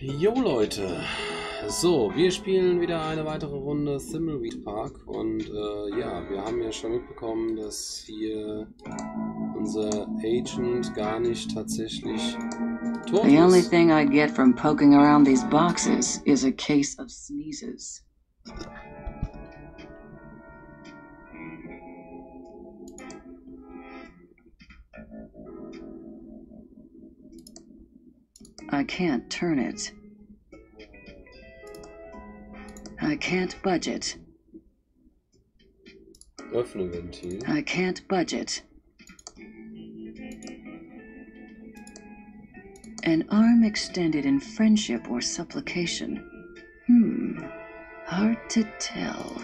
Jo Leute, so, wir spielen wieder eine weitere Runde Thimbleweed Park und äh, ja, wir haben ja schon mitbekommen, dass hier unser Agent gar nicht tatsächlich tot The only ist. thing I'd get from poking around these boxes is a case of sneezes. I can't turn it. I can't budge it. Öffne Ventil. I can't budge it. An arm extended in friendship or supplication. Hmm. Hard to tell.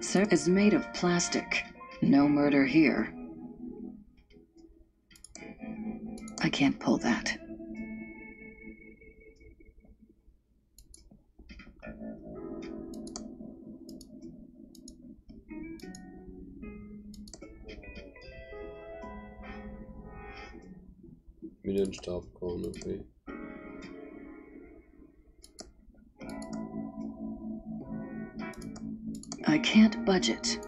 Sir is made of plastic. No murder here. I can't pull that. Mit den Stabkorn, okay. I can't budget.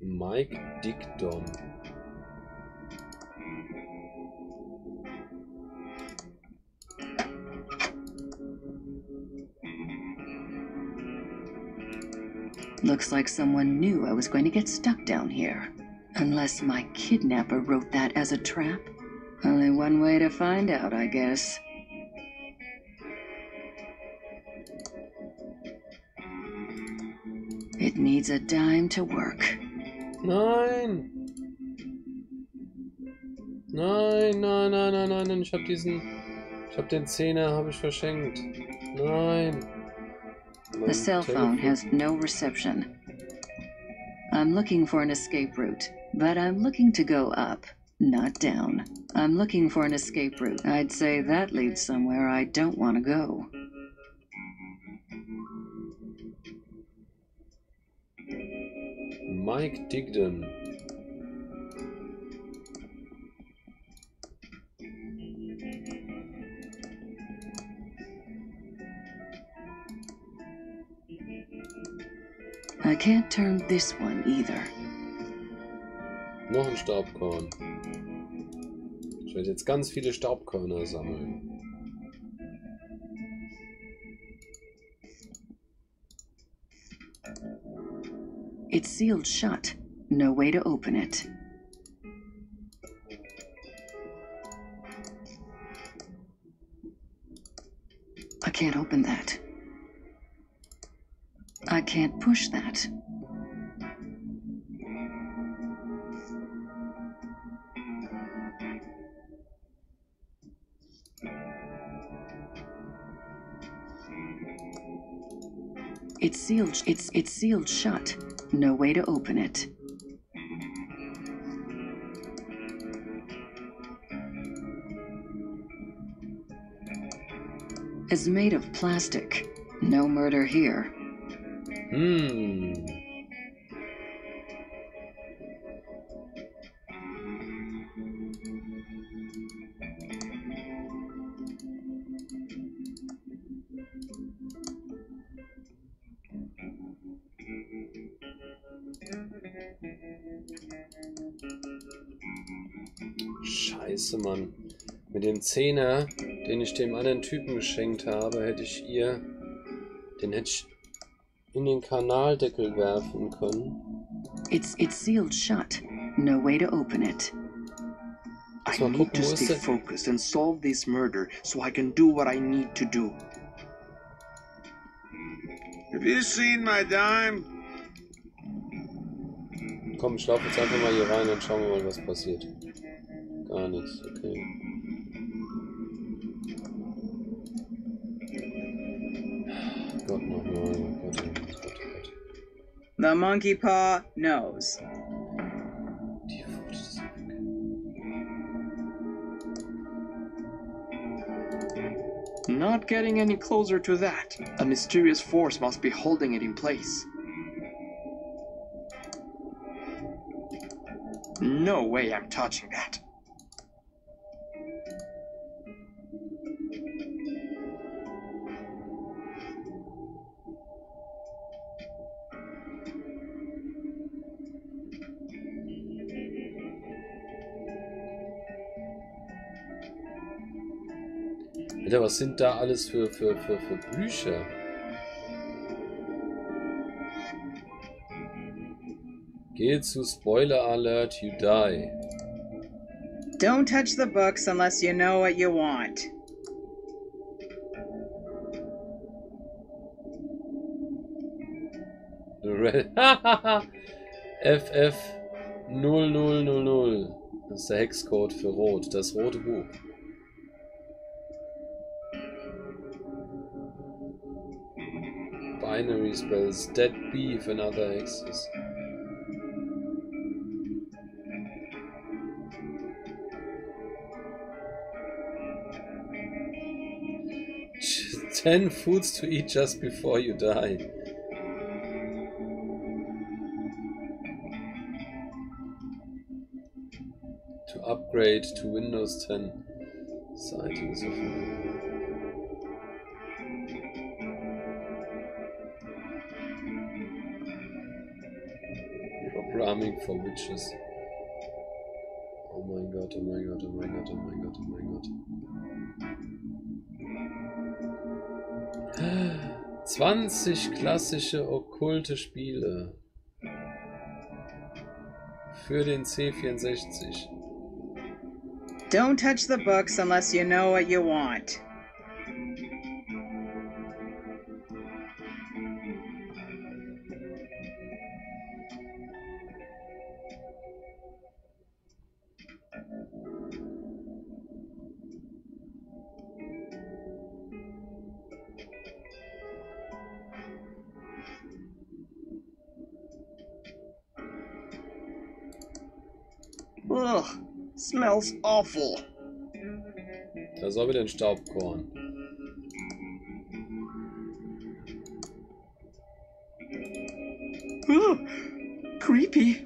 Mike Dickdom. Looks like someone knew I was going to get stuck down here. Unless my kidnapper wrote that as a trap. Only one way to find out, I guess. It needs a dime to work. Nein! Nein, nein, nein, nein, nein, nein, ich hab diesen. Ich hab den Zehner, habe ich verschenkt. Nein. The cell phone has no reception. I'm looking for an escape route, but I'm looking to go up, not down. I'm looking for an escape route. I'd say that leads somewhere I don't want to go. Mike Digdon. I can't turn this one either. Noch ein Staubkorn. Ich werde jetzt ganz viele Staubkörner sammeln. It's sealed shut. No way to open it. I can't open that. I can't push that. It's sealed. It's it's sealed shut. No way to open it. it. Is made of plastic. No murder here. Hm. Dem Zehner, den ich dem anderen Typen geschenkt habe, hätte ich ihr. Den hätte ich in den Kanaldeckel werfen können. It's it's sealed shut. No way to open it. I need to stay focused and solve this murder so I can do what I need to do. Have you seen my dime? Komm, ich laufe jetzt einfach mal hier rein und schauen wir mal, was passiert. Gar nichts, okay. Gott nochmal, Gott, Gott, oh Gott. The monkey paw knows. Die Furcht ist weg. Not getting any closer to that. A mysterious force must be holding it in place. No way I'm touching that. Alter, was sind da alles für, für, für, für Bücher? Gehe zu Spoiler Alert, you die. Don't touch the books unless you know what you want. Red- FF 0000. Das ist der Hexcode für Rot, das rote Buch. Binary spells, dead beef and other hexes. Ten foods to eat just before you die. to upgrade to Windows 10. Sightings of for witches. Oh mein Gott, oh mein Gott, oh mein Gott, oh mein Gott, oh mein Gott. 20 klassische okkulte Spiele. Für den C64. Don't touch the books unless you know what you want. Awful. Da auch wieder ein Staubkorn. Creepy.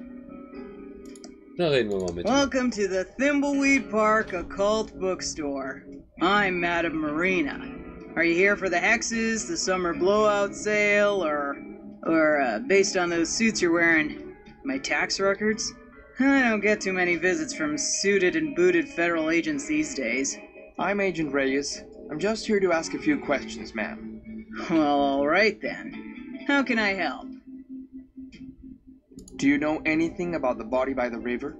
Da reden wir mal mit. Welcome to the Thimbleweed Park Occult Bookstore. I'm Madame Morena. Are you here for the hexes, the summer blowout sale, or, or uh, based on those suits you're wearing, my tax records? I don't get too many visits from suited and booted federal agents these days. I'm Agent Reyes. I'm just here to ask a few questions, ma'am. Well, alright then. How can I help? Do you know anything about the body by the river?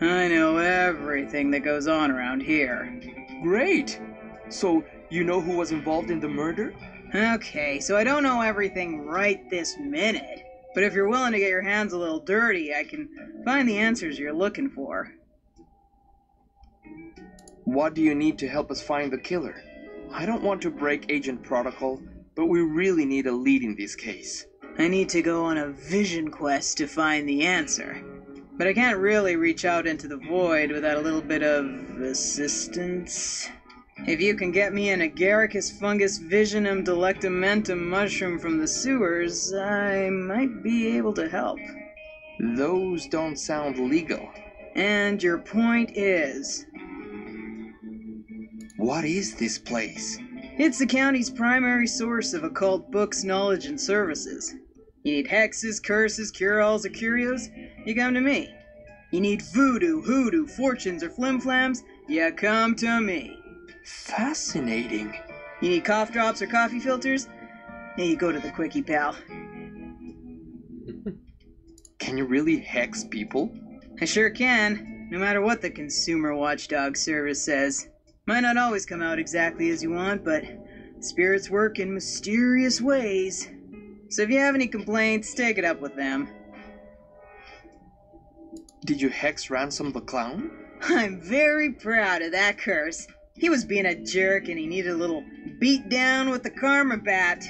I know everything that goes on around here. Great! So, you know who was involved in the murder? Okay, so I don't know everything right this minute. But if you're willing to get your hands a little dirty, I can find the answers you're looking for. What do you need to help us find the killer? I don't want to break agent protocol, but we really need a lead in this case. I need to go on a vision quest to find the answer. But I can't really reach out into the void without a little bit of assistance. If you can get me an agaricus fungus visionum delectamentum mushroom from the sewers, I might be able to help. Those don't sound legal. And your point is, What is this place? it's the county's primary source of occult books, knowledge, and services. You need hexes, curses, cure-alls, or curios? You come to me. You need voodoo, hoodoo, fortunes, or flimflams? You come to me. Fascinating. You need cough drops or coffee filters? Yeah, you go to the quickie, pal. Can you really hex people? I sure can, no matter what the consumer watchdog service says. Might not always come out exactly as you want, but spirits work in mysterious ways. So if you have any complaints, take it up with them. Did you hex Ransom the Clown? I'm very proud of that curse. He was being a jerk and he needed a little beat down with the karma bat.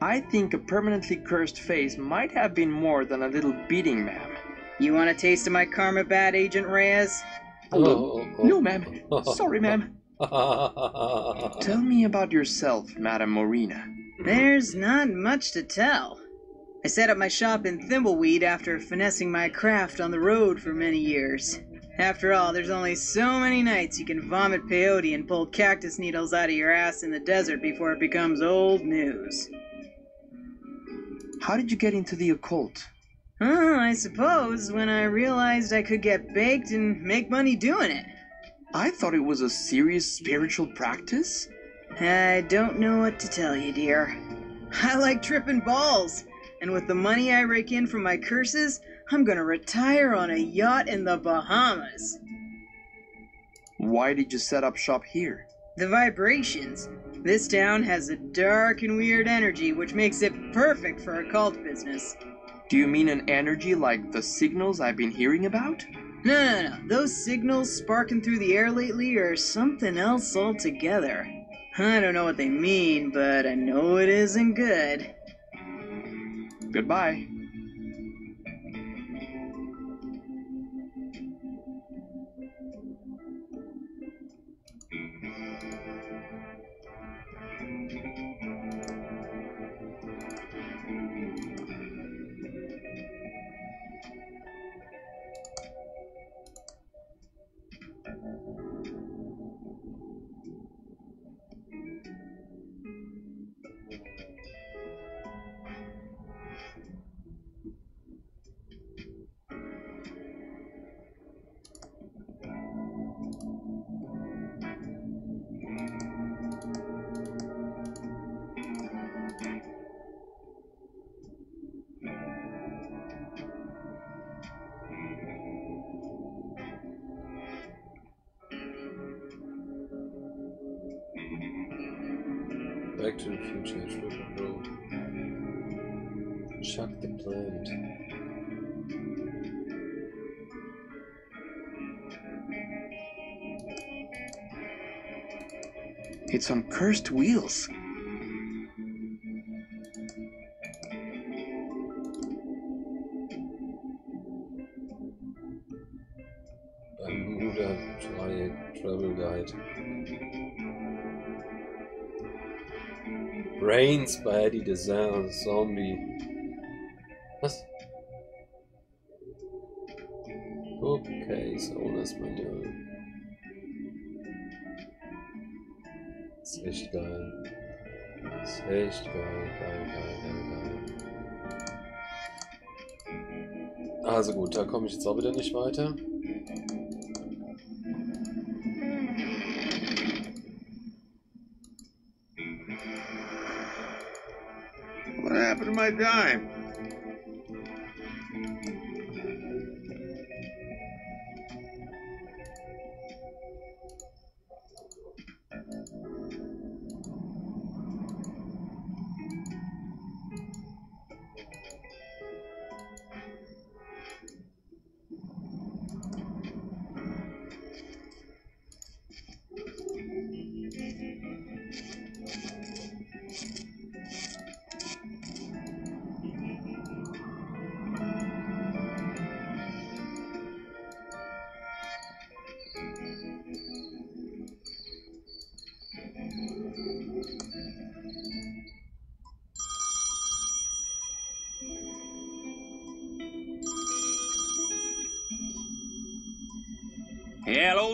I think a permanently cursed face might have been more than a little beating, ma'am. You want a taste of my karma bat, Agent Reyes? Hello? Oh, oh, oh. No, ma'am. Sorry, ma'am. oh. Tell me about yourself, Madame Morena. There's not much to tell. I set up my shop in Thimbleweed after finessing my craft on the road for many years. After all, there's only so many nights you can vomit peyote and pull cactus needles out of your ass in the desert before it becomes old news. How did you get into the occult? Oh, I suppose when I realized I could get baked and make money doing it. I thought it was a serious spiritual practice. I don't know what to tell you, dear. I like tripping balls, and with the money I rake in from my curses, I'm gonna retire on a yacht in the Bahamas. Why did you set up shop here? The vibrations. This town has a dark and weird energy which makes it perfect for occult business. Do you mean an energy like the signals I've been hearing about? No, no, no. Those signals sparking through the air lately are something else altogether. I don't know what they mean, but I know it isn't good. Goodbye. It's on cursed wheels. Bermuda Triangle Travel Guide. Brains bei Eddie Desert, Zombie. Was? Okay, so ist man ja. Ist echt geil. Ist echt geil, geil, geil, geil, geil. Also gut, da komme ich jetzt auch wieder nicht weiter. What happened to my dime?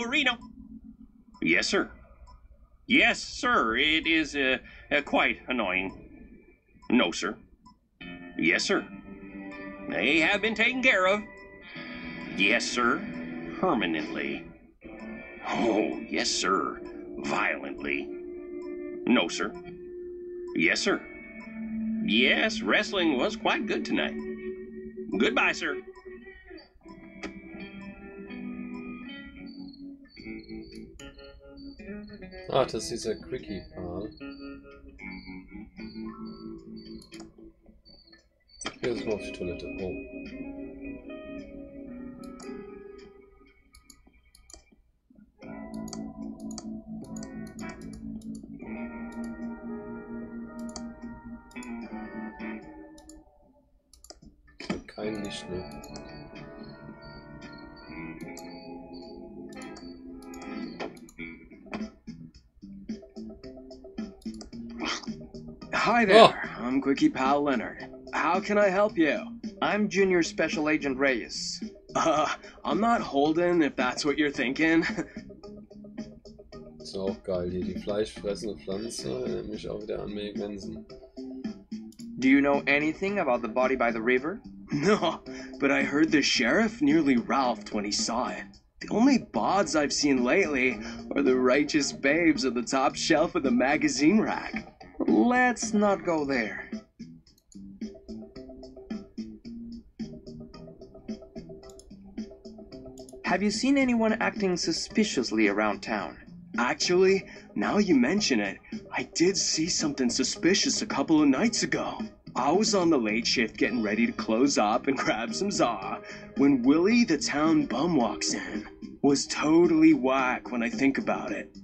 Reno. Yes, sir. Yes, sir. It is uh, uh, quite annoying. No, sir. Yes, sir. They have been taken care of. Yes, sir. Permanently. Oh, yes, sir. Violently. No, sir. Yes, sir. Yes, wrestling was quite good tonight. Goodbye, sir. Ah, das ist dieser Quickie-Paar. Ich gehe jetzt mal auf die Toilette. Oh. Kein Licht, ne? Hi there. I'm Quickie Pal Leonard. How can I help you? I'm Junior Special Agent Reyes. Uh, I'm not Holden, if that's what you're thinking. Ist auch geil hier. Die fleischfressende Pflanze erinnert mich auch wieder an Meg Benson. Do you know anything about the body by the river? no, but I heard the sheriff nearly ralphed when he saw it. The only bods I've seen lately are the righteous babes on the top shelf of the magazine rack. Let's not go there. Have you seen anyone acting suspiciously around town? Actually, now you mention it, I did see something suspicious a couple of nights ago. I was on the late shift getting ready to close up and grab some za when Willie the town bum walks in. Was totally whack when I think about it.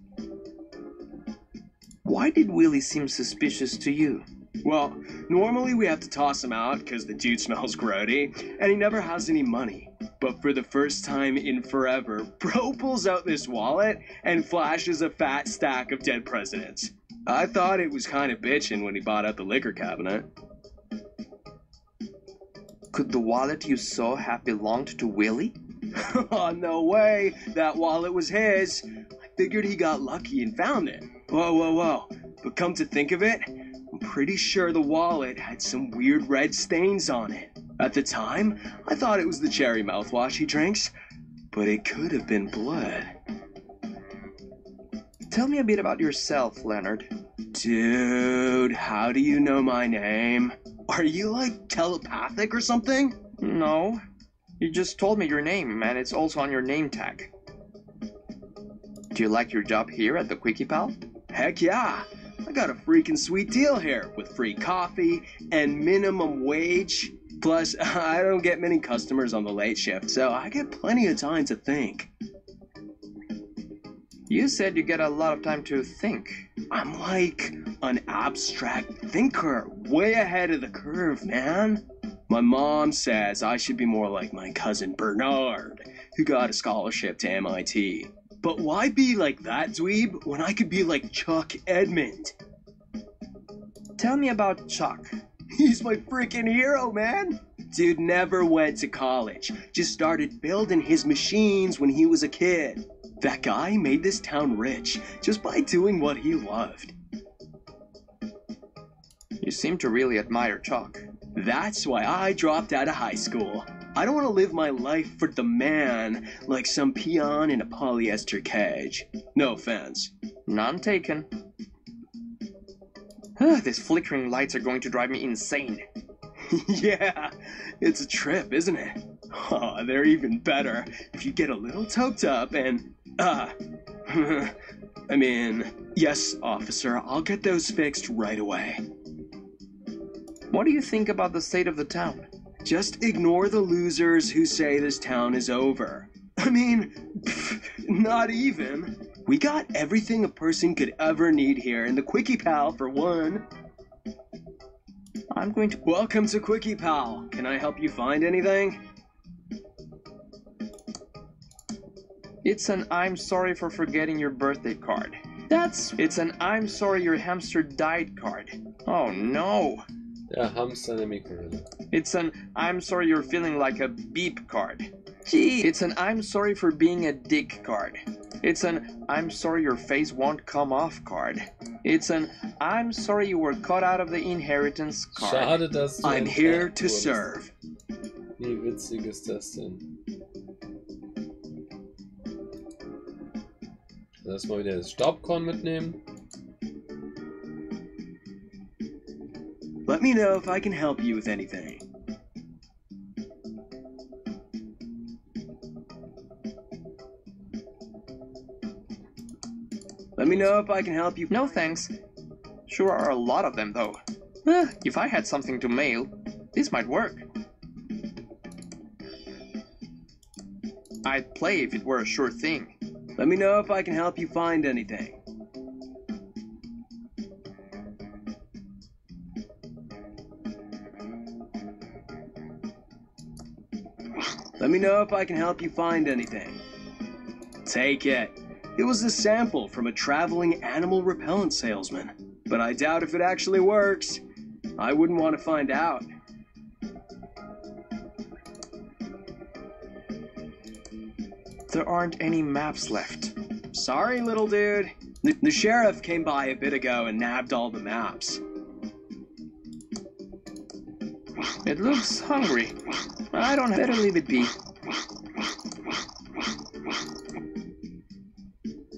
Why did Willie seem suspicious to you? Well, normally we have to toss him out because the dude smells grody and he never has any money. But for the first time in forever, Bro pulls out this wallet and flashes a fat stack of dead presidents. I thought it was kind of bitchin' when he bought out the liquor cabinet. Could the wallet you saw have belonged to Willie? oh, no way. That wallet was his. I figured he got lucky and found it. Whoa, whoa, whoa. But come to think of it, I'm pretty sure the wallet had some weird red stains on it. At the time, I thought it was the cherry mouthwash he drinks, but it could have been blood. Tell me a bit about yourself, Leonard. Dude, how do you know my name? Are you like telepathic or something? No. You just told me your name, and it's also on your name tag. Do you like your job here at the Quickie Pal? Heck yeah! I got a freaking sweet deal here with free coffee and minimum wage. Plus, I don't get many customers on the late shift, so I get plenty of time to think. You said you get a lot of time to think. I'm like an abstract thinker, way ahead of the curve, man. My mom says I should be more like my cousin Bernard, who got a scholarship to MIT. But why be like that dweeb when I could be like Chuck Edmund? Tell me about Chuck. He's my freaking hero, man. Dude never went to college, just started building his machines when he was a kid. That guy made this town rich just by doing what he loved. You seem to really admire Chuck. That's why I dropped out of high school. I don't want to live my life for the man like some peon in a polyester cage. No offense. None taken. Ah, These flickering lights are going to drive me insane. yeah, it's a trip, isn't it? Oh, they're even better if you get a little toked up and, uh, I mean, yes, officer, I'll get those fixed right away. What do you think about the state of the town? Just ignore the losers who say this town is over. I mean, pff, not even. We got everything a person could ever need here in the Quickie Pal for one. I'm going to. Welcome to Quickie Pal. Can I help you find anything? It's an I'm sorry for forgetting your birthday card. That's It's an I'm sorry your hamster died card. Oh no. Der Hamster in der It's an I'm sorry you're feeling like a beep card. Gee, it's an I'm sorry for being a dick card. It's an I'm sorry your face won't come off card. It's an I'm sorry you were cut out of the inheritance card. Schade, dass du I'm here to wurdest. serve. Wie witzig ist das denn? Lass mal wieder das Staubkorn mitnehmen. Let me know if I can help you with anything. Let me know if I can help you. No thanks. Sure are a lot of them though. Eh, if I had something to mail, this might work. I'd play if it were a sure thing. Let me know if I can help you find anything. Me know if I can help you find anything. Take it. It was a sample from a traveling animal repellent salesman, but I doubt if it actually works. I wouldn't want to find out. There aren't any maps left. Sorry, little dude. The, the sheriff came by a bit ago and nabbed all the maps. It looks hungry. I don't better leave it be.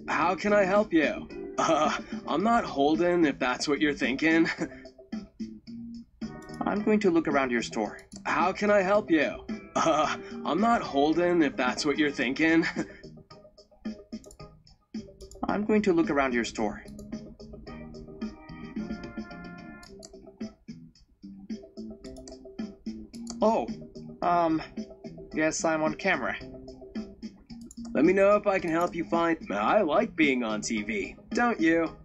How can I help you? Uh, I'm not Holden, if that's what you're thinking. I'm going to look around your store. How can I help you? Uh, I'm not Holden, if that's what you're thinking. I'm going to look around your store. Oh, um, guess I'm on camera. Let me know if I can help you find. I like being on TV, don't you?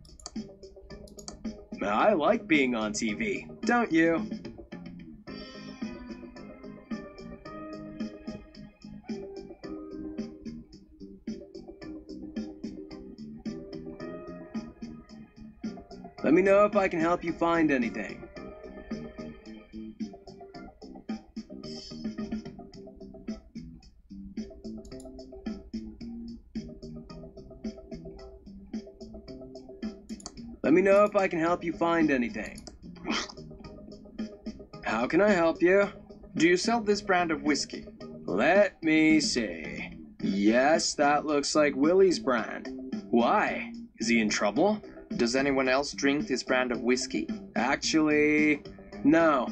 I like being on TV, don't you? Let me know if I can help you find anything. Know if I can help you find anything. How can I help you? Do you sell this brand of whiskey? Let me see. Yes, that looks like Willie's brand. Why? Is he in trouble? Does anyone else drink this brand of whiskey? Actually, no.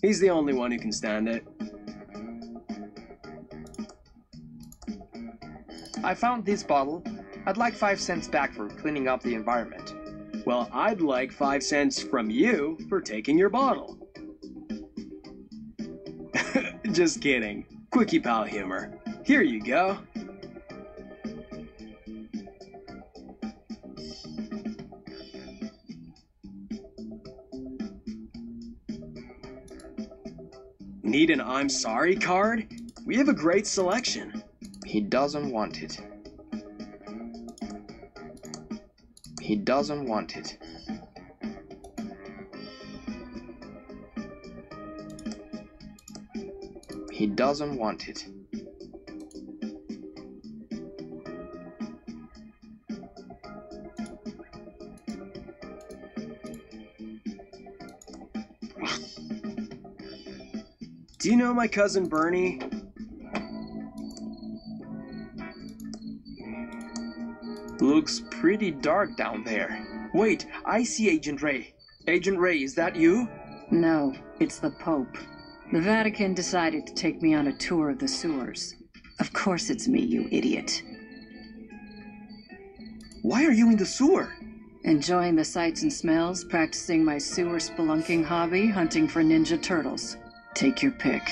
He's the only one who can stand it. I found this bottle. I'd like five cents back for cleaning up the environment. Well, I'd like five cents from you for taking your bottle. Just kidding. Quickie pal humor. Here you go. Need an I'm sorry card? We have a great selection. He doesn't want it. He doesn't want it. He doesn't want it. Do you know my cousin Bernie? Looks pretty dark down there. Wait, I see Agent Ray. Agent Ray, is that you? No, it's the Pope. The Vatican decided to take me on a tour of the sewers. Of course it's me, you idiot. Why are you in the sewer? Enjoying the sights and smells, practicing my sewer spelunking hobby, hunting for ninja turtles. Take your pick.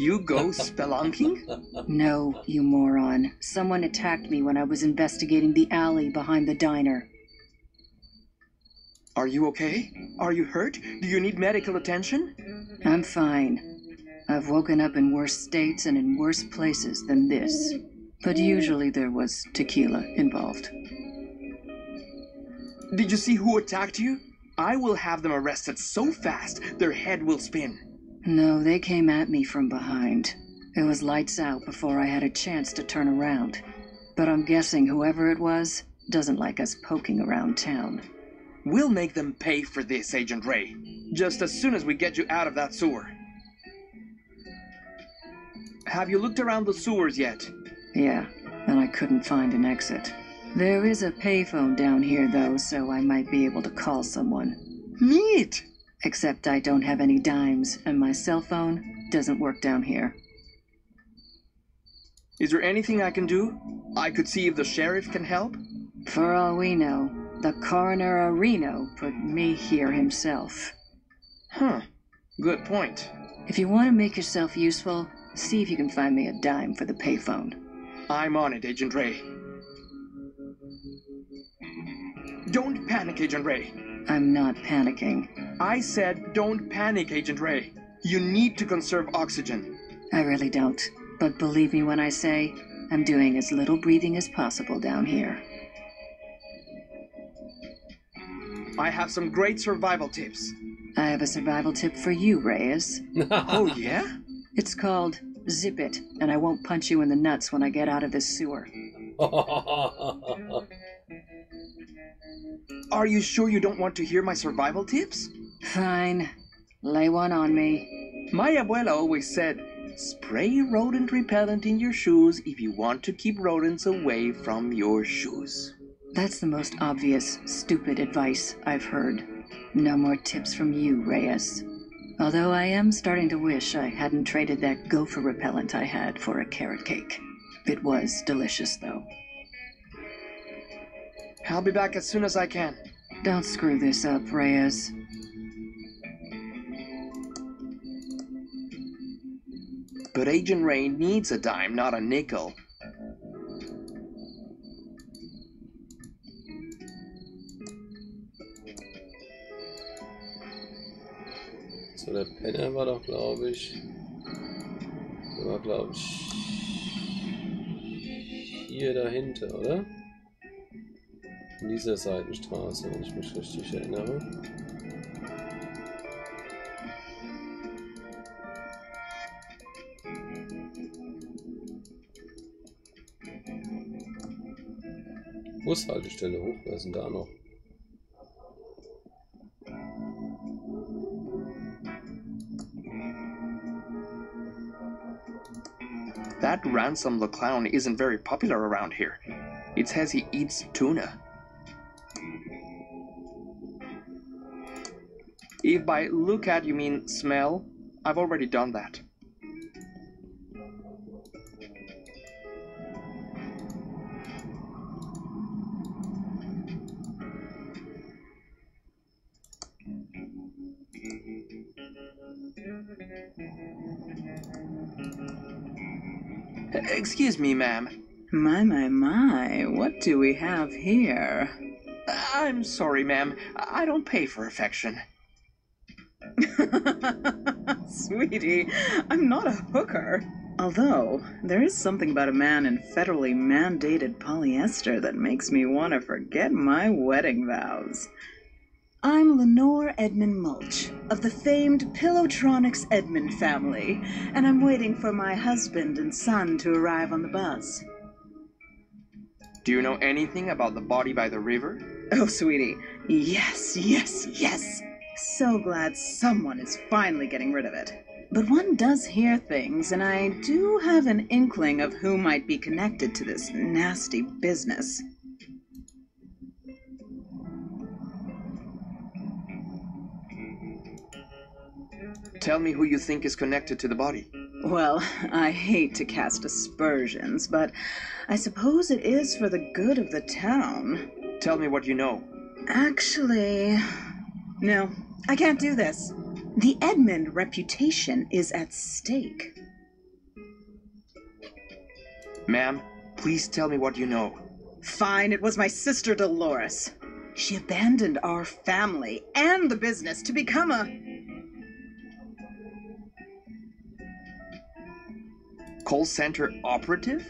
You go spelunking? No, you moron. Someone attacked me when I was investigating the alley behind the diner. Are you okay? Are you hurt? Do you need medical attention? I'm fine. I've woken up in worse states and in worse places than this. But usually there was tequila involved. Did you see who attacked you? I will have them arrested so fast their head will spin. No, they came at me from behind. It was lights out before I had a chance to turn around. But I'm guessing whoever it was doesn't like us poking around town. We'll make them pay for this, Agent Ray. Just as soon as we get you out of that sewer. Have you looked around the sewers yet? Yeah, and I couldn't find an exit. There is a payphone down here, though, so I might be able to call someone. Neat! Except I don't have any dimes, and my cell phone doesn't work down here. Is there anything I can do? I could see if the sheriff can help? For all we know, the coroner Reno put me here himself. Huh. Good point. If you want to make yourself useful, see if you can find me a dime for the payphone. I'm on it, Agent Ray. Don't panic, Agent Ray. I'm not panicking. I said don't panic, Agent Ray. You need to conserve oxygen. I really don't. But believe me when I say, I'm doing as little breathing as possible down here. I have some great survival tips. I have a survival tip for you, Reyes. Oh, yeah? It's called Zip It, and I won't punch you in the nuts when I get out of this sewer. Are you sure you don't want to hear my survival tips? Fine. Lay one on me. My abuela always said, spray rodent repellent in your shoes if you want to keep rodents away from your shoes. That's the most obvious, stupid advice I've heard. No more tips from you, Reyes. Although I am starting to wish I hadn't traded that gopher repellent I had for a carrot cake. It was delicious, though. I'll be back as soon as I can. Don't screw this up, Reyes. But Agent Ray needs a dime, not a nickel. So, der Penner war doch, glaube ich. Der war, glaube ich. Hier dahinter, oder? In dieser Seitenstraße, wenn ich mich richtig erinnere. Bushaltestelle hoch, wer ist denn da noch? That Ransom the Clown isn't very popular around here. It says he eats tuna. If by look at you mean smell, I've already done that. Me, ma'am. My, my, my, what do we have here? I'm sorry, ma'am. I don't pay for affection. Sweetie, I'm not a hooker. Although, there is something about a man in federally mandated polyester that makes me want to forget my wedding vows. I'm Lenore Edmund Mulch, of the famed Pillowtronics Edmund family, and I'm waiting for my husband and son to arrive on the bus. Do you know anything about the body by the river? Oh, sweetie, yes, yes, yes. So glad someone is finally getting rid of it. But one does hear things, and I do have an inkling of who might be connected to this nasty business. Tell me who you think is connected to the body. Well, I hate to cast aspersions, but I suppose it is for the good of the town. Tell me what you know. Actually, no, I can't do this. The Edmund reputation is at stake. Ma'am, please tell me what you know. Fine, it was my sister Delores. She abandoned our family and the business to become a. Call center operative?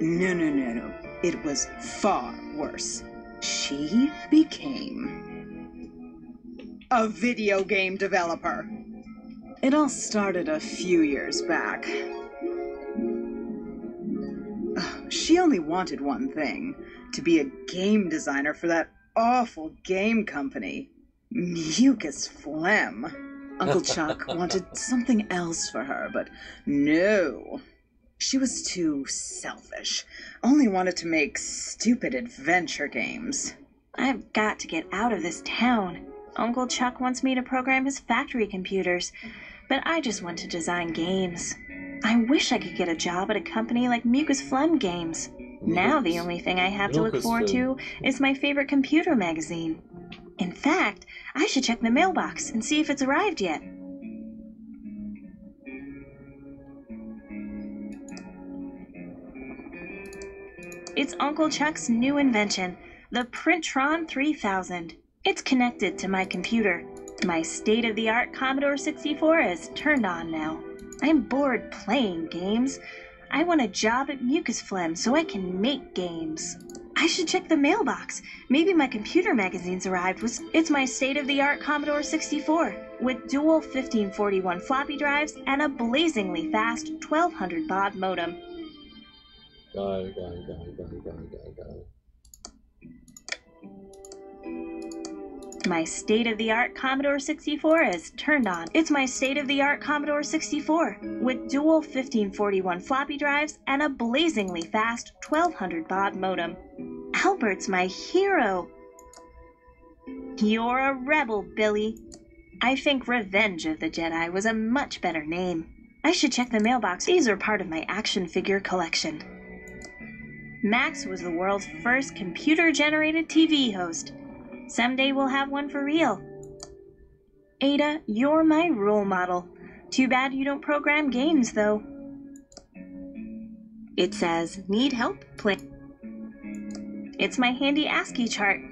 No, no, no, no. It was far worse. She became. a video game developer. It all started a few years back. She only wanted one thing to be a game designer for that awful game company, Mucus Phlegm. Uncle Chuck wanted something else for her, but no. She was too selfish. Only wanted to make stupid adventure games. I've got to get out of this town. Uncle Chuck wants me to program his factory computers, but I just want to design games. I wish I could get a job at a company like Mucus Phlegm Games. Now the only thing I have to look Mucus forward to is my favorite computer magazine. In fact, I should check the mailbox and see if it's arrived yet. It's Uncle Chuck's new invention, the Printron 3000. It's connected to my computer. My state of the art Commodore 64 is turned on now. I'm bored playing games. I want a job at Mucus Phlegm so I can make games. I should check the mailbox. Maybe my computer magazine's arrived. It's my state of the art Commodore 64 with dual 1541 floppy drives and a blazingly fast 1200 baud modem. Geil, geil, geil, geil, geil, geil, geil. My state of the art Commodore 64 is turned on. It's my state of the art Commodore 64 with dual 1541 floppy drives and a blazingly fast 1200 baud modem. Albert's my hero. You're a rebel, Billy. I think Revenge of the Jedi was a much better name. I should check the mailbox. These are part of my action figure collection. Max was the world's first computer generated TV host. Someday we'll have one for real. Ada, you're my role model. Too bad you don't program games, though. It says, Need help? Play. It's my handy ASCII chart.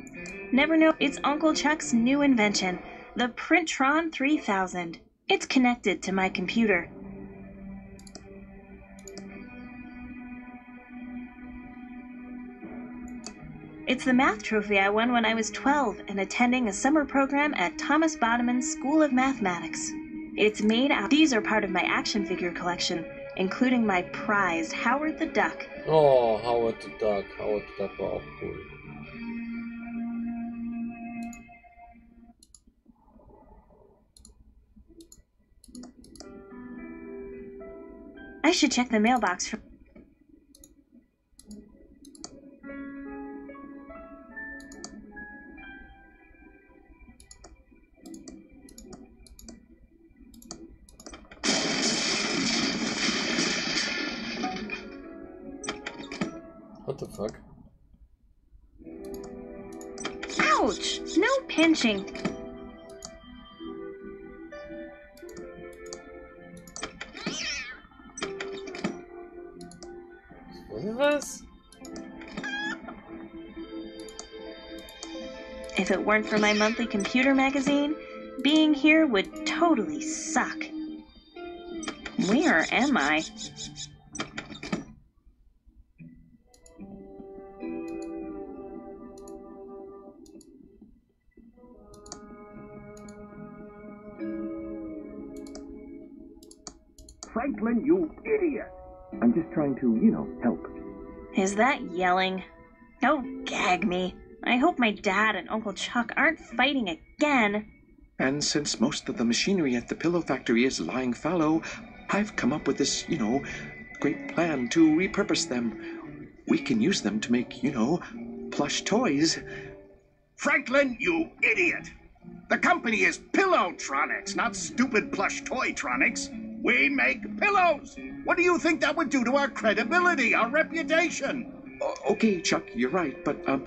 Never know, it's Uncle Chuck's new invention, the Printron 3000. It's connected to my computer. It's the math trophy I won when I was 12 and attending a summer program at Thomas Bodeman's School of Mathematics. It's made out. These are part of my action figure collection, including my prized Howard the Duck. Oh, Howard the Duck. Howard the Duck oh, war auch cool. I should check the mailbox for. Pinching. Was? If it weren't for my monthly computer magazine, being here would totally suck. Where am I? To, you know, help. Is that yelling? Oh, gag me. I hope my dad and Uncle Chuck aren't fighting again. And since most of the machinery at the pillow factory is lying fallow, I've come up with this, you know, great plan to repurpose them. We can use them to make, you know, plush toys. Franklin, you idiot! The company is Pillowtronics, not stupid plush Toytronics. We make pillows! What do you think that would do to our credibility, our reputation? O- okay, Chuck, you're right, but um,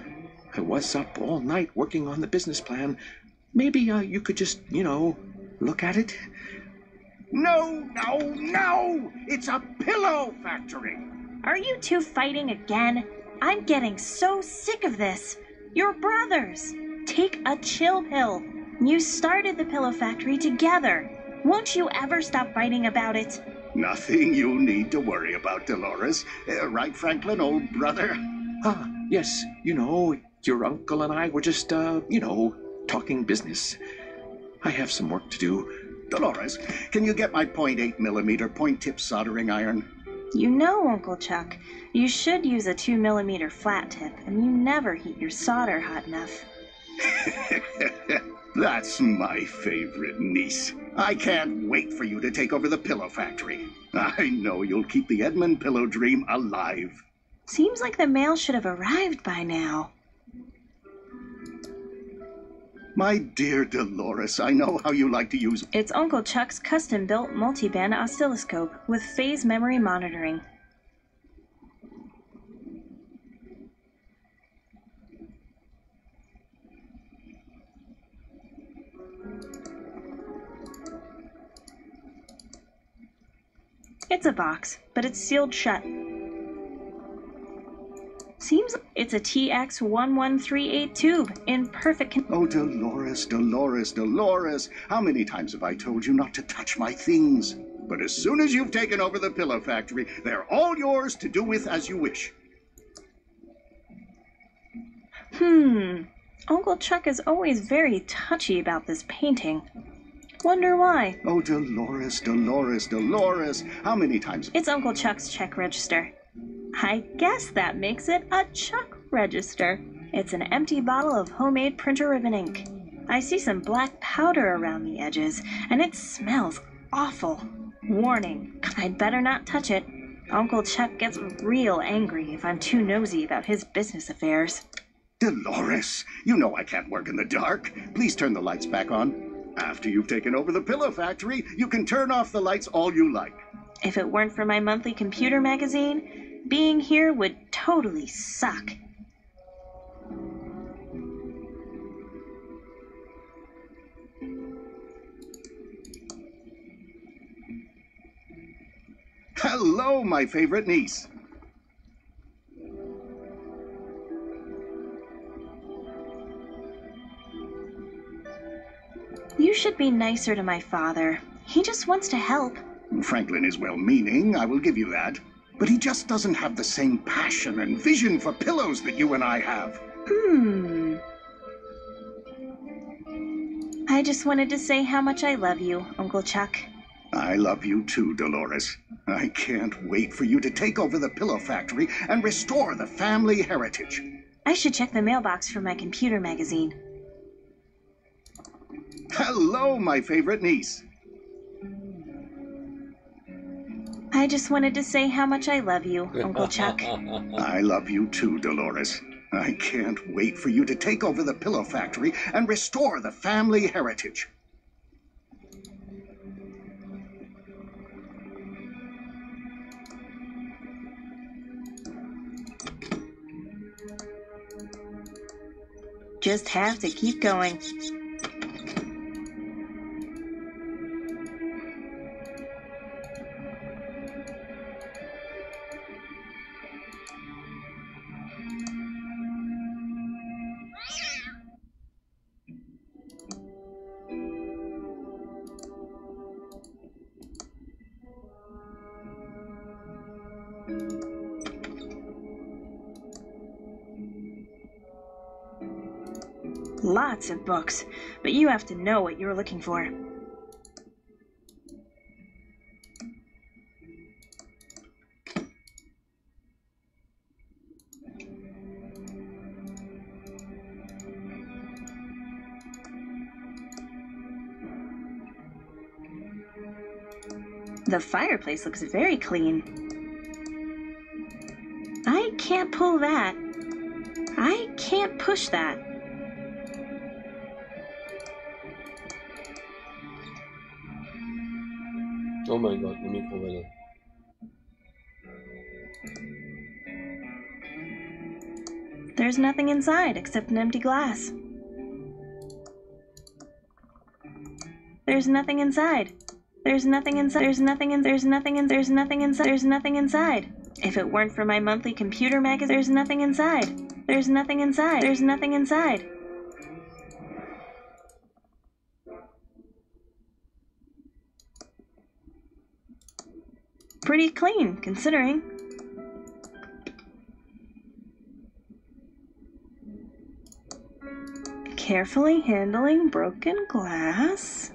I was up all night working on the business plan. Maybe uh, you could just, you know, look at it. No, no, no! It's a pillow factory! Are you two fighting again? I'm getting so sick of this. You're brothers. Take a chill pill. You started the pillow factory together. Won't you ever stop fighting about it? Nothing you need to worry about, Delores. Uh, right, Franklin, old brother? Ah, yes, you know, your uncle and I were just, uh, you know, talking business. I have some work to do. Delores, can you get my .8 millimeter point tip soldering iron? You know, Uncle Chuck, you should use a 2 millimeter flat tip, and you never heat your solder hot enough. That's my favorite niece. I can't wait for you to take over the pillow factory. I know you'll keep the Edmund pillow dream alive. Seems like the mail should have arrived by now. My dear Delores, I know how you like to use. It's Uncle Chuck's custom built multi-band oscilloscope with phase memory monitoring. It's a box, but it's sealed shut. Seems it's a TX1138 tube in perfect con- Oh, Delores, Delores, Delores. How many times have I told you not to touch my things? But as soon as you've taken over the pillow factory, they're all yours to do with as you wish. Hmm. Uncle Chuck is always very touchy about this painting. Wonder why. Oh, Delores, Delores, Delores. How many times? It's Uncle Chuck's check register. I guess that makes it a Chuck register. It's an empty bottle of homemade printer ribbon ink. I see some black powder around the edges, and it smells awful. Warning, I'd better not touch it. Uncle Chuck gets real angry if I'm too nosy about his business affairs. Delores, you know I can't work in the dark. Please turn the lights back on. After you've taken over the pillow factory, you can turn off the lights all you like. If it weren't for my monthly computer magazine, being here would totally suck. Hello, my favorite niece. You should be nicer to my father. He just wants to help. Franklin is well meaning, I will give you that. But he just doesn't have the same passion and vision for pillows that you and I have. Hmm. I just wanted to say how much I love you, Uncle Chuck. I love you too, Delores. I can't wait for you to take over the pillow factory and restore the family heritage. I should check the mailbox for my computer magazine. Hello, my favorite niece. I just wanted to say how much I love you, Uncle Chuck. I love you too, Delores. I can't wait for you to take over the pillow factory and restore the family heritage. Just have to keep going. Lots of books, but you have to know what you're looking for. The fireplace looks very clean. I can't pull that. I can't push that. Oh eine Mikrowelle. There's nothing inside except an empty glass. There's nothing inside. There's nothing inside. There's nothing in. There's nothing in. There's nothing inside. There's nothing inside. If it weren't for my monthly computer magazine, there's nothing inside. There's nothing inside. There's nothing inside. Pretty clean, considering. Carefully handling broken glass.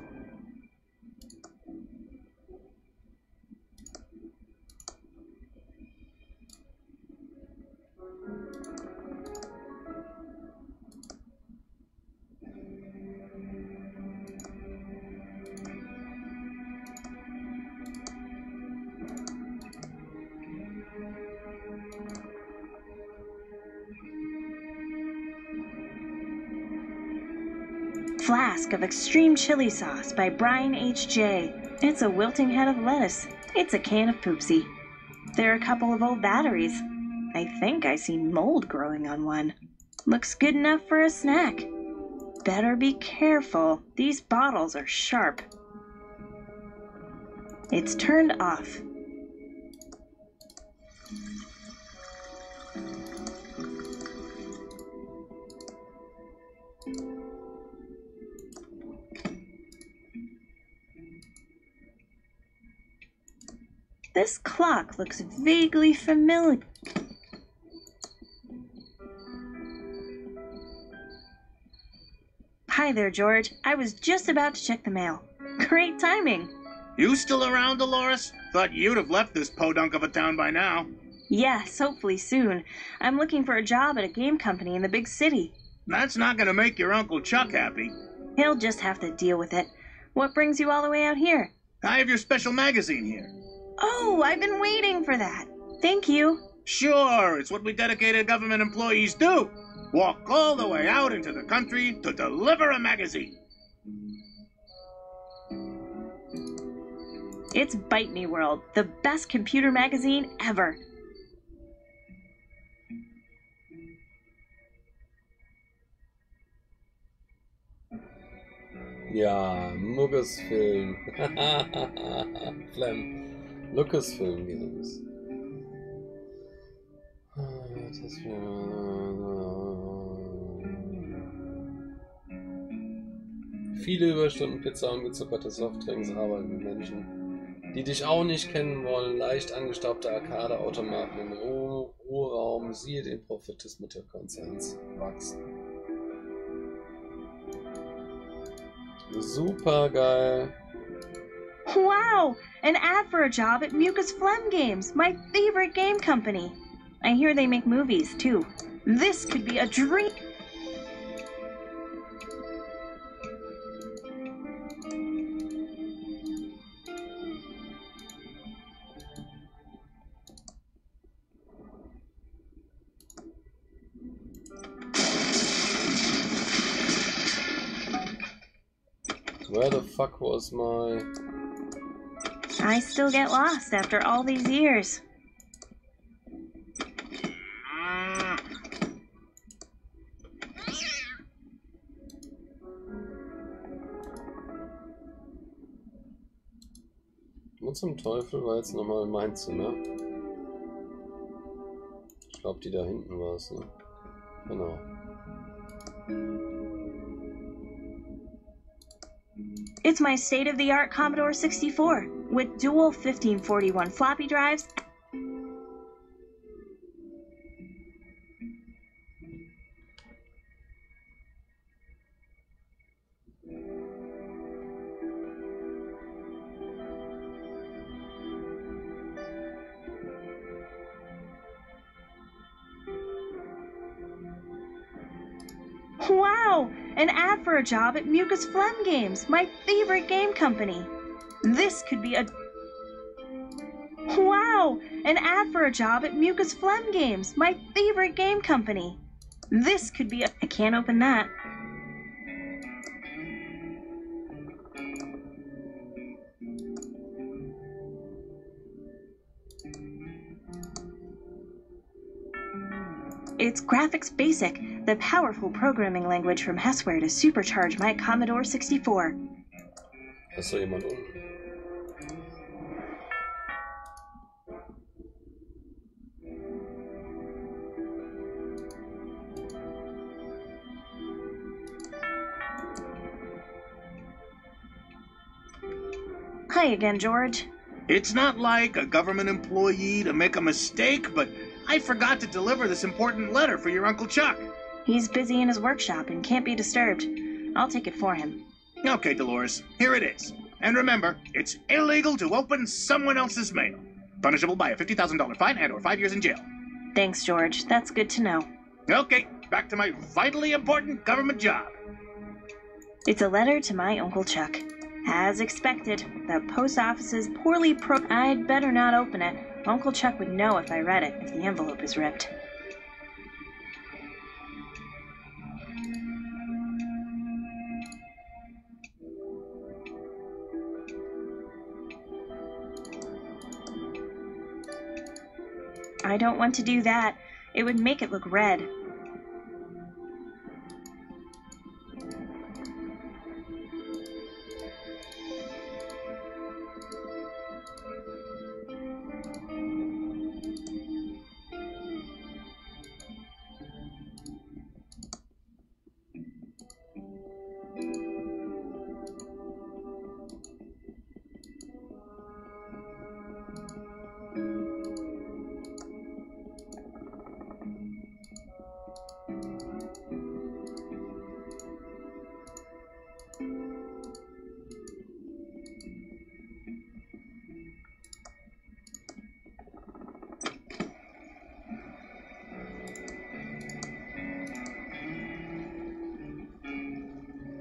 Flask of Extreme Chili Sauce by Brian H.J. It's a wilting head of lettuce. It's a can of poopsie. There are a couple of old batteries. I think I see mold growing on one. Looks good enough for a snack. Better be careful. These bottles are sharp. It's turned off. This clock looks vaguely familiar. Hi there, George. I was just about to check the mail. Great timing. You still around, Delores? Thought you'd have left this podunk of a town by now. Yes, hopefully soon. I'm looking for a job at a game company in the big city. That's not gonna make your Uncle Chuck happy. He'll just have to deal with it. What brings you all the way out here? I have your special magazine here. Oh, I've been waiting for that. Thank you. Sure, it's what we dedicated government employees do. Walk all the way out into the country to deliver a magazine. It's Bite Me World, the best computer magazine ever. Ja, Lucasfilm. Flem. Lucasfilm geht es. Das Viele Überstunden Pizza und gezuckerte Softdrinks arbeiten Menschen, die dich auch nicht kennen wollen. Leicht angestaubte Arcade-Automaten im Ruh Ruheraum. Siehe den Profitismus der Konzerns wachsen. Super geil. Wow! An ad for a job at Mucus Phlegm Games, my favorite game company. I hear they make movies too. This could be a dream. Where the fuck was my... I still get lost after all these years. Wo zum Teufel war jetzt nochmal mein Zimmer? Ich glaube, die da hinten war es, ne? Genau. It's my state of the art Commodore 64 with dual 1541 floppy drives. Wow! An ad for a job at Mucus Phlegm Games, my favorite game company. This could be a. Wow! An ad for a job at Mucus Phlegm Games, my favorite game company. This could be a. I can't open that. It's Graphics Basic, the powerful programming language from Hesware to supercharge my Commodore 64. Again, George. It's not like a government employee to make a mistake, but I forgot to deliver this important letter for your Uncle Chuck. He's busy in his workshop and can't be disturbed. I'll take it for him. Okay, Delores, here it is. And remember, it's illegal to open someone else's mail. Punishable by a $50,000 fine and or five years in jail. Thanks, George. That's good to know. Okay, back to my vitally important government job. It's a letter to my Uncle Chuck. As expected, the post office is poorly pro. I'd better not open it. Uncle Chuck would know if I read it if the envelope is ripped. I don't want to do that. It would make it look red.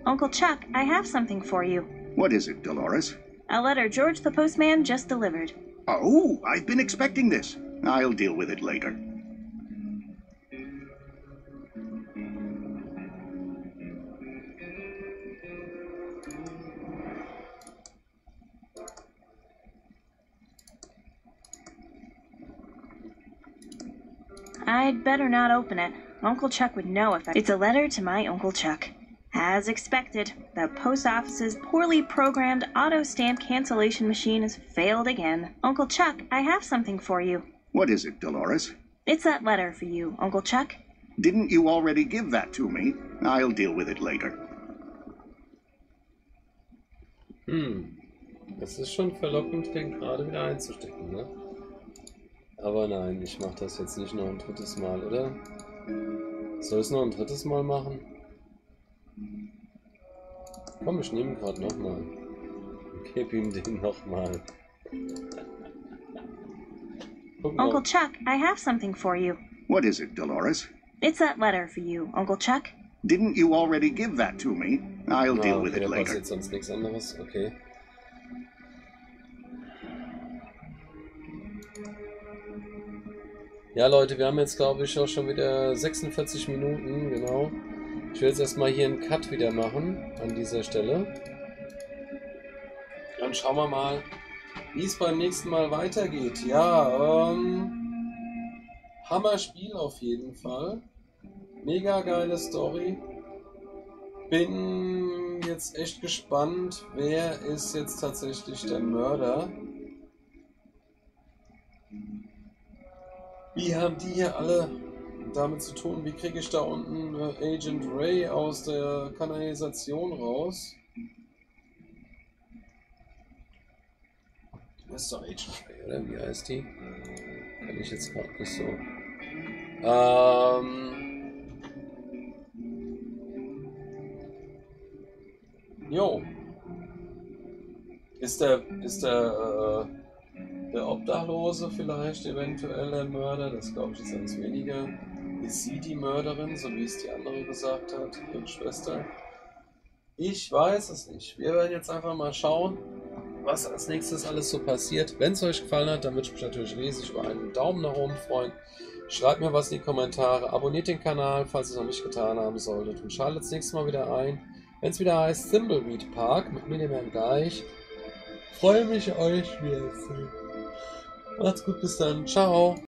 Uncle Chuck, I have something for you. What is it, Delores? A letter George the postman just delivered. Oh, I've been expecting this. I'll deal with it later. I'd better not open it. Uncle Chuck would know if I. It's a letter to my Uncle Chuck. As expected, the post office's poorly programmed auto stamp cancellation machine has failed again. Uncle Chuck, I have something for you. What is it, Delores? It's that letter for you, Uncle Chuck. Didn't you already give that to me? I'll deal with it later. Hm. Es ist schon verlockend, den gerade wieder einzustecken, ne? Aber nein, ich mache das jetzt nicht noch ein drittes Mal, oder? Soll ich es noch ein drittes Mal machen? Komm, ich nehme gerade nochmal. Gib ihm den nochmal. Uncle Chuck, I have something for you. What is it, Dolores? It's that letter for you, Uncle Chuck. Didn't you already give that to me? I'll Ah, deal with okay, it later. passiert sonst nichts anderes. Okay. Ja, Leute, wir haben jetzt, glaube ich, auch schon wieder 46 Minuten, genau. Ich will jetzt erstmal hier einen Cut wieder machen an dieser Stelle. Dann schauen wir mal, wie es beim nächsten Mal weitergeht. Ja, ähm. Hammer Spiel auf jeden Fall. Mega geile Story. Bin jetzt echt gespannt, wer ist jetzt tatsächlich der Mörder. Wie haben die hier alle damit zu tun? Wie kriege ich da unten Agent Ray aus der Kanalisation raus? Das ist doch Agent Ray, oder? Wie heißt die? Kann ich jetzt gerade nicht so. Ähm. Jo. Ist der, ist der, äh, der Obdachlose vielleicht eventuell der Mörder? Das glaube ich jetzt ganz weniger. Ist sie die Mörderin, so wie es die andere gesagt hat, ihre Schwester? Ich weiß es nicht. Wir werden jetzt einfach mal schauen, was als nächstes alles so passiert. Wenn es euch gefallen hat, dann würde ich mich natürlich riesig über einen Daumen nach oben freuen. Schreibt mir was in die Kommentare, abonniert den Kanal, falls ihr es noch nicht getan haben solltet und schaltet das nächste Mal wieder ein, wenn es wieder heißt Thimbleweed Park mit mir, dem Herrn Geich. Freue mich, euch wieder zu sehen. Macht's gut, bis dann. Ciao.